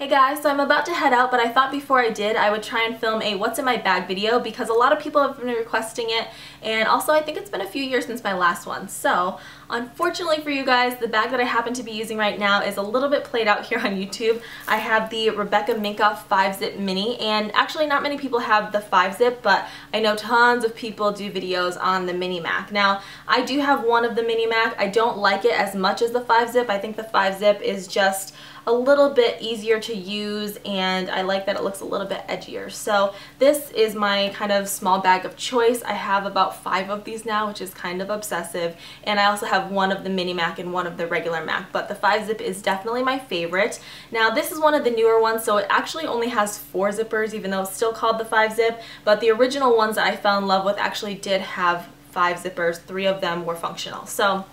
Hey guys, so I'm about to head out, but I thought before I did I would try and film a what's in my bag video because a lot of people have been requesting it and also I think it's been a few years since my last one. So unfortunately for you guys, the bag that I happen to be using right now is a little bit played out here on YouTube. I have the Rebecca Minkoff 5-Zip Mini and actually not many people have the 5-Zip but I know tons of people do videos on the Mini Mac. Now I do have one of the Mini Mac. I don't like it as much as the 5-Zip. I think the 5-Zip is just a little bit easier to use and I like that it looks a little bit edgier. So this is my kind of small bag of choice. I have about five of these now, which is kind of obsessive. And I also have one of the mini Mac and one of the regular Mac, but the 5-zip is definitely my favorite. Now this is one of the newer ones, so it actually only has four zippers, even though it's still called the 5-zip, but the original ones that I fell in love with actually did have five zippers. Three of them were functional. So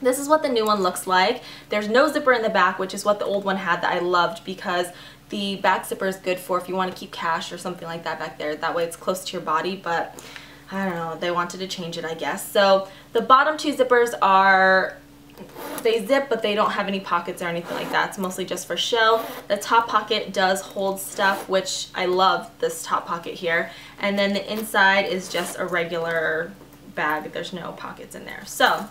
this is what the new one looks like. There's no zipper in the back, which is what the old one had that I loved because the back zipper is good for if you want to keep cash or something like that back there. That way it's close to your body, but I don't know, they wanted to change it, I guess. So the bottom two zippers are they zip but they don't have any pockets or anything like that. It's mostly just for show. The top pocket does hold stuff which I love this top pocket here and then the inside is just a regular bag. There's no pockets in there. So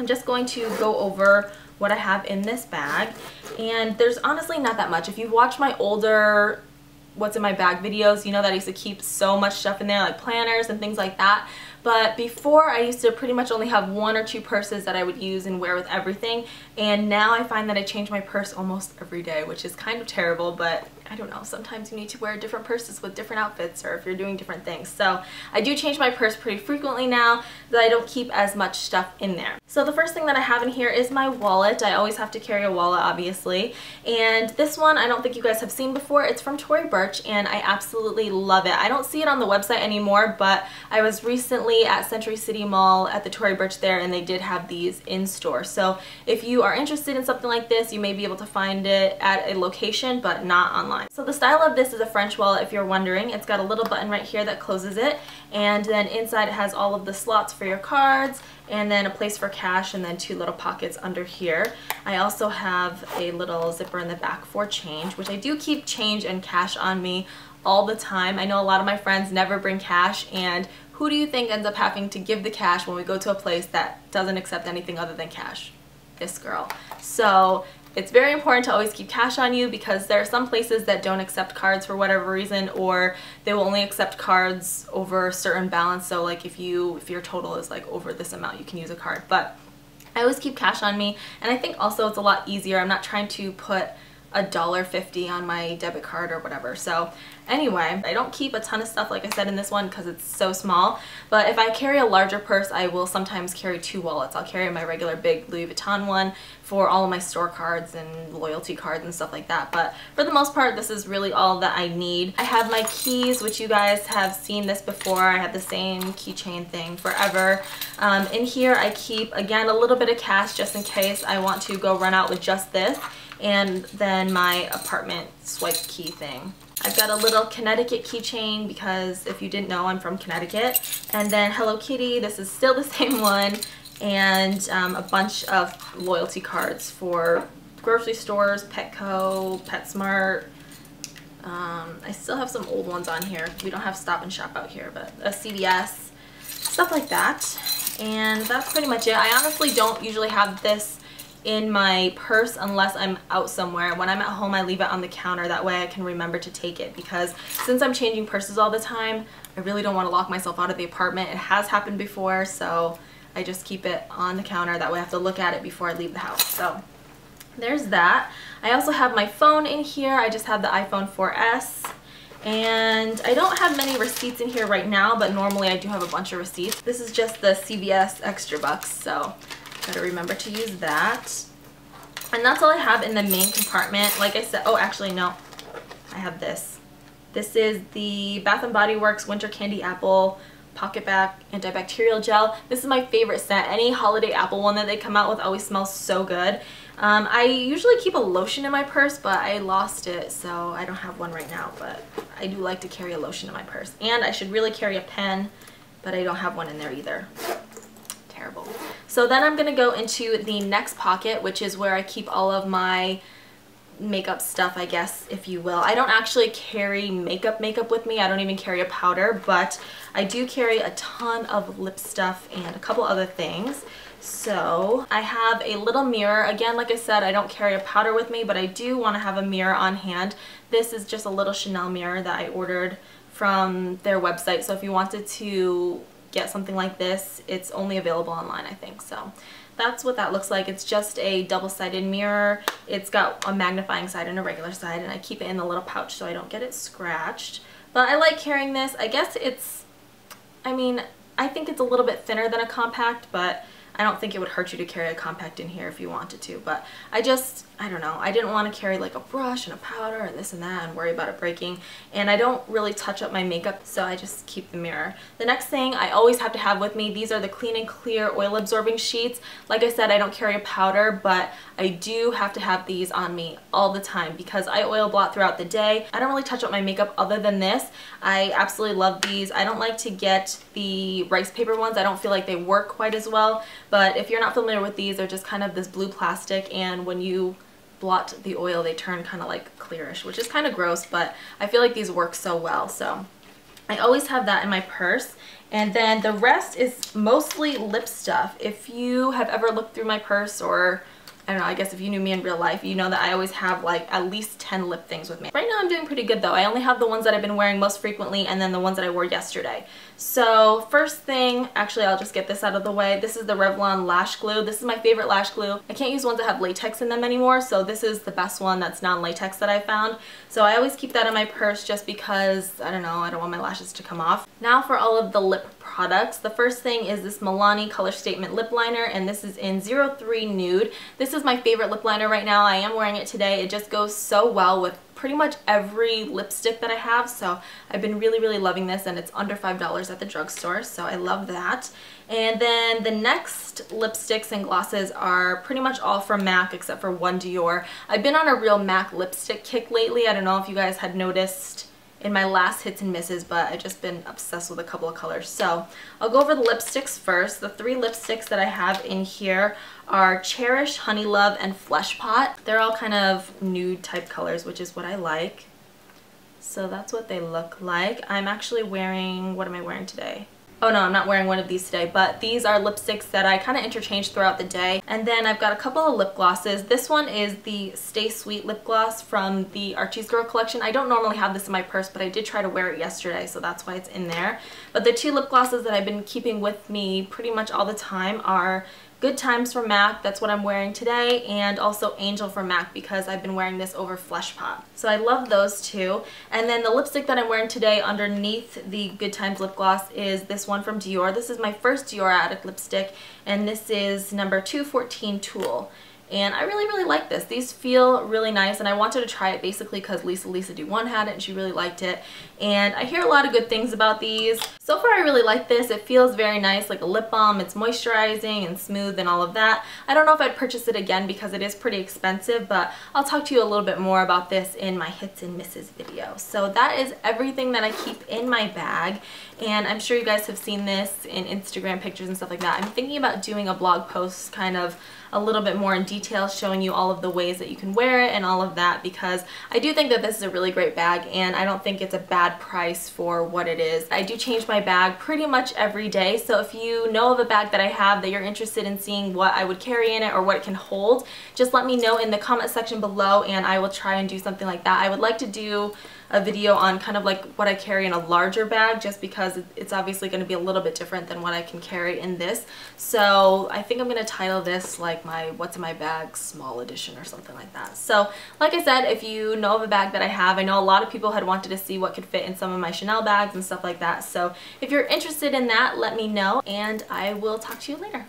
I'm just going to go over what I have in this bag and there's honestly not that much. If you've watched my older what's in my bag videos, you know that I used to keep so much stuff in there like planners and things like that. But before I used to pretty much only have one or two purses that I would use and wear with everything and now I find that I change my purse almost every day which is kind of terrible but I don't know, sometimes you need to wear different purses with different outfits or if you're doing different things. So I do change my purse pretty frequently now that I don't keep as much stuff in there. So the first thing that I have in here is my wallet. I always have to carry a wallet obviously and this one I don't think you guys have seen before. It's from Tory Burch and I absolutely love it. I don't see it on the website anymore but I was recently at Century City Mall at the Tory Burch there and they did have these in store. So if you are interested in something like this you may be able to find it at a location but not online. So the style of this is a French wallet if you're wondering. It's got a little button right here that closes it and then inside it has all of the slots for your cards and then a place for cash and then two little pockets under here. I also have a little zipper in the back for change which I do keep change and cash on me all the time. I know a lot of my friends never bring cash and who do you think ends up having to give the cash when we go to a place that doesn't accept anything other than cash? This girl. So it's very important to always keep cash on you because there are some places that don't accept cards for whatever reason or they will only accept cards over a certain balance. So like if you if your total is like over this amount you can use a card. But I always keep cash on me and I think also it's a lot easier. I'm not trying to put a dollar fifty on my debit card or whatever. So anyway I don't keep a ton of stuff like I said in this one because it's so small. But if I carry a larger purse I will sometimes carry two wallets. I'll carry my regular big Louis Vuitton one for all of my store cards and loyalty cards and stuff like that. But for the most part this is really all that I need. I have my keys which you guys have seen this before. I have the same keychain thing forever. Um, in here I keep again a little bit of cash just in case I want to go run out with just this and then my apartment swipe key thing. I've got a little Connecticut keychain because if you didn't know, I'm from Connecticut. And then Hello Kitty, this is still the same one. And um, a bunch of loyalty cards for grocery stores, Petco, PetSmart. Um, I still have some old ones on here. We don't have Stop and Shop out here, but a CVS, stuff like that. And that's pretty much it. I honestly don't usually have this in my purse unless I'm out somewhere. When I'm at home, I leave it on the counter. That way I can remember to take it because since I'm changing purses all the time, I really don't want to lock myself out of the apartment. It has happened before, so I just keep it on the counter. That way I have to look at it before I leave the house. So there's that. I also have my phone in here. I just have the iPhone 4S. And I don't have many receipts in here right now, but normally I do have a bunch of receipts. This is just the CVS extra bucks, so Gotta remember to use that. And that's all I have in the main compartment. Like I said, oh, actually, no. I have this. This is the Bath & Body Works Winter Candy Apple PocketBac Antibacterial Gel. This is my favorite scent. Any holiday apple one that they come out with always smells so good. Um, I usually keep a lotion in my purse, but I lost it, so I don't have one right now, but I do like to carry a lotion in my purse. And I should really carry a pen, but I don't have one in there either. So then I'm going to go into the next pocket, which is where I keep all of my makeup stuff, I guess, if you will. I don't actually carry makeup makeup with me. I don't even carry a powder, but I do carry a ton of lip stuff and a couple other things. So I have a little mirror. Again, like I said, I don't carry a powder with me, but I do want to have a mirror on hand. This is just a little Chanel mirror that I ordered from their website. So if you wanted to get something like this, it's only available online, I think. So that's what that looks like. It's just a double-sided mirror. It's got a magnifying side and a regular side, and I keep it in the little pouch so I don't get it scratched. But I like carrying this. I guess it's, I mean, I think it's a little bit thinner than a compact, but I don't think it would hurt you to carry a compact in here if you wanted to, but I just, I don't know, I didn't want to carry like a brush and a powder and this and that and worry about it breaking, and I don't really touch up my makeup, so I just keep the mirror. The next thing I always have to have with me, these are the Clean and Clear oil absorbing sheets. Like I said, I don't carry a powder, but I do have to have these on me all the time because I oil blot throughout the day. I don't really touch up my makeup other than this. I absolutely love these. I don't like to get the rice paper ones. I don't feel like they work quite as well, but if you're not familiar with these, they're just kind of this blue plastic and when you blot the oil, they turn kind of like clearish, which is kind of gross, but I feel like these work so well. So I always have that in my purse. And then the rest is mostly lip stuff. If you have ever looked through my purse or I don't know, I guess if you knew me in real life, you know that I always have like at least 10 lip things with me. Right now I'm doing pretty good though. I only have the ones that I've been wearing most frequently and then the ones that I wore yesterday. So first thing, actually I'll just get this out of the way. This is the Revlon Lash Glue. This is my favorite lash glue. I can't use ones that have latex in them anymore, so this is the best one that's non-latex that I found. So I always keep that in my purse just because, I don't know, I don't want my lashes to come off. Now for all of the lip products. The first thing is this Milani Color Statement Lip Liner and this is in 03 Nude. This is my favorite lip liner right now. I am wearing it today. It just goes so well with pretty much every lipstick that I have so I've been really really loving this and it's under $5 at the drugstore so I love that and then the next lipsticks and glosses are pretty much all from MAC except for one Dior. I've been on a real MAC lipstick kick lately. I don't know if you guys had noticed in my last hits and misses, but I've just been obsessed with a couple of colors. So I'll go over the lipsticks first. The three lipsticks that I have in here are Cherish, Honey Love, and Flesh Pot. They're all kind of nude type colors, which is what I like. So that's what they look like. I'm actually wearing, what am I wearing today? Oh no, I'm not wearing one of these today, but these are lipsticks that I kind of interchange throughout the day. And then I've got a couple of lip glosses. This one is the Stay Sweet lip gloss from the Archie's Girl collection. I don't normally have this in my purse, but I did try to wear it yesterday, so that's why it's in there. But the two lip glosses that I've been keeping with me pretty much all the time are Good Times from MAC, that's what I'm wearing today, and also Angel from MAC because I've been wearing this over Flesh Pot. So I love those two. And then the lipstick that I'm wearing today underneath the Good Times lip gloss is this one from Dior. This is my first Dior Addict lipstick, and this is number 214 Tulle and I really really like this. These feel really nice and I wanted to try it basically because Lisa Lisa Do1 had it and she really liked it and I hear a lot of good things about these. So far I really like this. It feels very nice like a lip balm. It's moisturizing and smooth and all of that. I don't know if I'd purchase it again because it is pretty expensive but I'll talk to you a little bit more about this in my hits and misses video. So that is everything that I keep in my bag and I'm sure you guys have seen this in Instagram pictures and stuff like that. I'm thinking about doing a blog post kind of a little bit more in detail showing you all of the ways that you can wear it and all of that because I do think that this is a really great bag and I don't think it's a bad price for what it is. I do change my bag pretty much every day so if you know of a bag that I have that you're interested in seeing what I would carry in it or what it can hold just let me know in the comment section below and I will try and do something like that. I would like to do a video on kind of like what I carry in a larger bag just because it's obviously going to be a little bit different than what I can carry in this. So I think I'm going to title this like my what's in my bag small edition or something like that. So like I said, if you know of a bag that I have, I know a lot of people had wanted to see what could fit in some of my Chanel bags and stuff like that. So if you're interested in that, let me know and I will talk to you later.